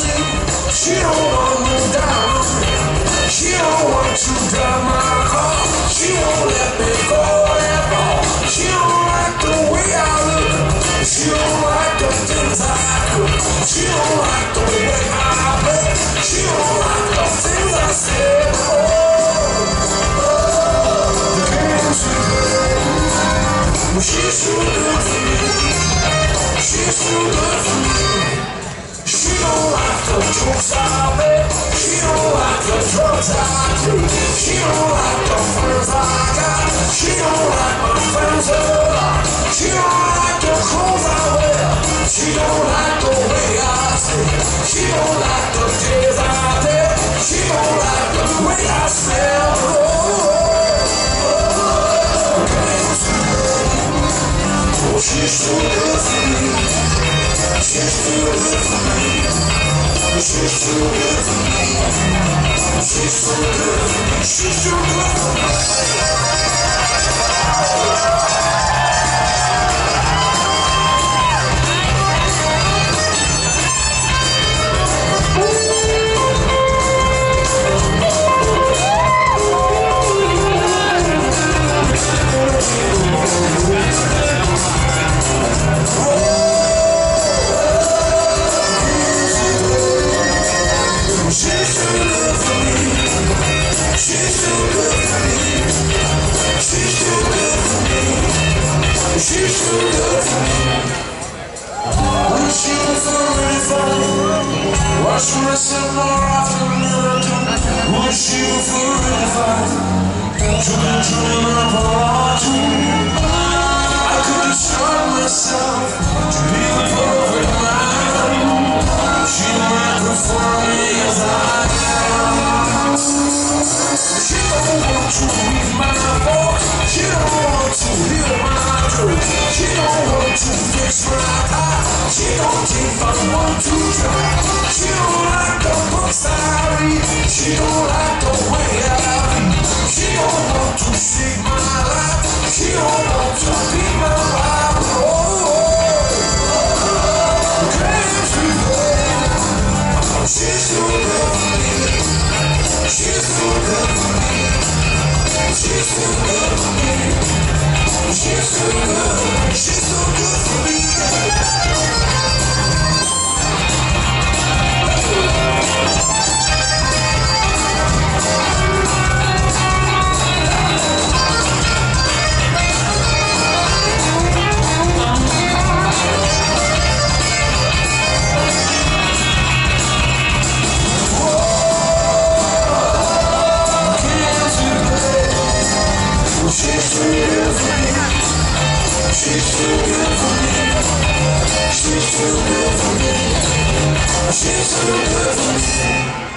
She don't want me down. She don't want to drive my car. She won't let me go at all. She don't like the way I look. She don't like the things I do. She don't like the way I look. She don't like the things I say. She's too good for me. She's too good for me. She don't like the drugs I do. She don't like the friends I got. She don't like the clothes I wear. She don't like the way I sing. She don't like the days I did. She don't like the way I smell. Oh, oh, oh, oh, she's too good for me. She's too good for me. She's too good. She's too good. She's too good More often than I do. Wish you forever. To control my body. I could destroy myself to be the perfect man. She might prefer me as I am. She don't want to read my want to. She don't think I want to try. She don't like the books I read. She don't like She's too good for me. She's too good for me.